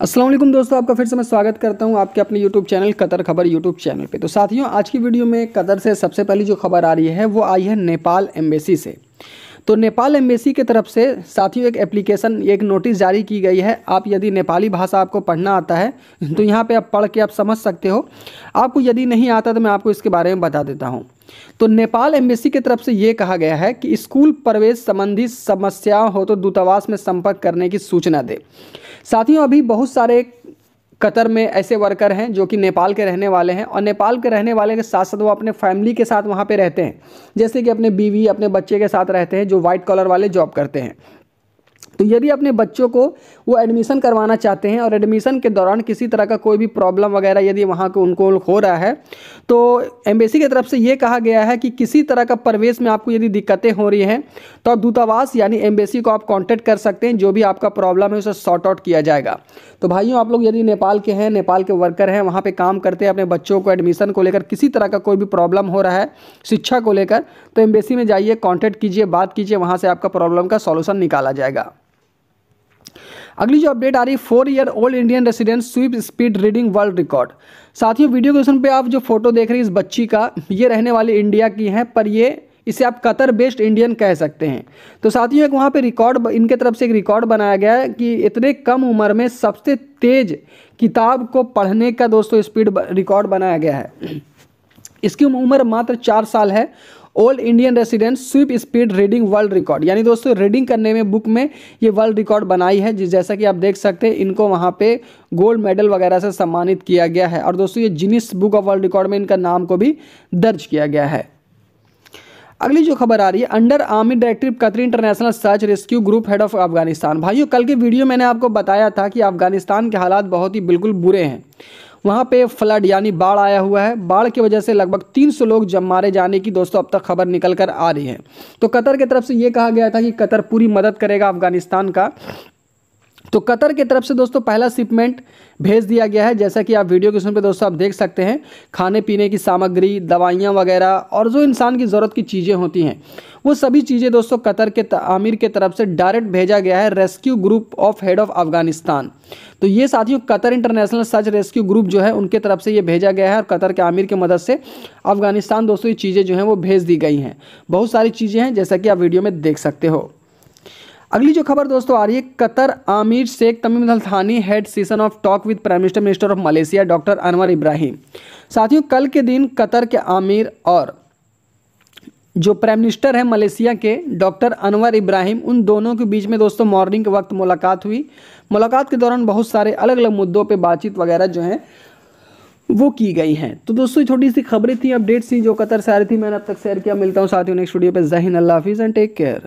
वालेकुम दोस्तों, आपका फिर से मैं स्वागत करता हूँ आपके अपने यूट्यूब चैनल कतर खबर यूट्यूब चैनल पे। तो साथियों, आज की वीडियो में कतर से सबसे पहली जो खबर आ रही है, वो आई है नेपाल एम्बेसी से। तो नेपाल एम्बेसी की तरफ़ से साथियों, एक एप्लीकेशन एक नोटिस जारी की गई है। आप यदि नेपाली भाषा आपको पढ़ना आता है तो यहाँ पर आप पढ़ के आप समझ सकते हो। आपको यदि नहीं आता तो मैं आपको इसके बारे में बता देता हूँ। तो नेपाल एम्बेसी की तरफ़ से ये कहा गया है कि स्कूल प्रवेश संबंधी समस्या हो तो दूतावास में संपर्क करने की सूचना दे। साथियों, अभी बहुत सारे कतर में ऐसे वर्कर हैं जो कि नेपाल के रहने वाले हैं और नेपाल के रहने वाले के साथ साथ वो अपने फैमिली के साथ वहाँ पे रहते हैं। जैसे कि अपने बीवी, अपने बच्चे के साथ रहते हैं जो वाइट कॉलर वाले जॉब करते हैं। तो यदि अपने बच्चों को वो एडमिशन करवाना चाहते हैं और एडमिशन के दौरान किसी तरह का कोई भी प्रॉब्लम वगैरह यदि वहाँ को उनको हो रहा है तो एम्बेसी की तरफ़ से ये कहा गया है कि किसी तरह का प्रवेश में आपको यदि दिक्कतें हो रही हैं तो आप दूतावास यानी एम्बेसी को आप कॉन्टैक्ट कर सकते हैं, जो भी आपका प्रॉब्लम है उसे सॉर्ट आउट किया जाएगा। तो भाइयों, आप लोग यदि नेपाल के हैं, नेपाल के वर्कर हैं, वहाँ पर काम करते हैं, अपने बच्चों को एडमिशन को लेकर किसी तरह का कोई भी प्रॉब्लम हो रहा है, शिक्षा को लेकर तो एम्बेसी में जाइए कॉन्टैक्ट कीजिए, बात कीजिए, वहाँ से आपका प्रॉब्लम का सॉल्यूशन निकाला जाएगा। अगली जो अपडेट आ रही है four year old Indian resident sweep speed reading world record साथियों वीडियो क्वेश्चन पे आप जो फ़ोटो देख रहे हैं इस बच्ची का, ये रहने वाली इंडिया की है, पर ये, इसे आप कतर बेस्ड इंडियन कह सकते हैं। तो साथियों, एक वहाँ पे रिकॉर्ड इनके तरफ़ से एक रिकॉर्ड बनाया गया है कि इतने कम उम्र में सबसे तेज किताब को पढ़ने का दोस्तों स्पीड रिकॉर्ड बनाया गया है। इसकी उम्र मात्र चार साल है old Indian resident sweep speed reading world record यानी दोस्तों रीडिंग करने में बुक में ये वर्ल्ड रिकॉर्ड बनाई है, जैसा कि आप देख सकते हैं, इनको वहाँ पे गोल्ड मेडल वगैरह से सम्मानित किया गया है। और दोस्तों, ये जिनिस बुक ऑफ़ वर्ल्ड रिकॉर्ड में इनका नाम को भी दर्ज किया गया है। अगली जो खबर आ रही है under army directive Qatari international search rescue group head of Afghanistan भाइयों, कल के वीडियो मैंने आपको बताया था कि अफ़गानिस्तान के हालात बहुत ही बिल्कुल बुरे हैं। वहाँ पे फ्लड यानी बाढ़ आया हुआ है। बाढ़ की वजह से लगभग 300 लोग जब मारे जाने की दोस्तों अब तक खबर निकल कर आ रही है। तो कतर की तरफ़ से ये कहा गया था कि कतर पूरी मदद करेगा अफ़गानिस्तान का। तो कतर की तरफ़ से दोस्तों पहला शिपमेंट भेज दिया गया है। जैसा कि आप वीडियो के सुन पे दोस्तों आप देख सकते हैं, खाने पीने की सामग्री, दवाइयाँ वगैरह और जो इंसान की ज़रूरत की चीज़ें होती हैं, वो सभी चीज़ें दोस्तों कतर के आमिर के तरफ़ से डायरेक्ट भेजा गया है rescue group of head of Afghanistan तो ये साथियों Qatar international search rescue group जो है, उनके तरफ़ से ये भेजा गया है और कतर के आमिर की मदद से अफ़गानिस्तान दोस्तों ये चीज़ें जो हैं वो भेज दी गई हैं। बहुत सारी चीज़ें हैं, जैसा कि आप वीडियो में देख सकते हो। अगली जो खबर दोस्तों आ रही है, Qatar Amir Sheikh Tamim Thani head season of talk with prime minister minister of Malaysia doctor Anwar Ibrahim साथियों, कल के दिन कतर के आमिर और जो प्राइम मिनिस्टर है मलेशिया के डॉक्टर अनवर इब्राहिम उन दोनों के बीच में दोस्तों मॉर्निंग के वक्त मुलाकात हुई। मुलाकात के दौरान बहुत सारे अलग अलग मुद्दों पर बातचीत वगैरह जो है, वो की गई हैं। तो दोस्तों छोटी सी खबरें थी अपडेट्स थी जो कतर से आ रही थी। मैंने अब तक शेयर किया। मिलता हूँ साथियों नेक्स्ट वीडियो पे। जहीन अल्लाह हाफिज़ एंड टेक केयर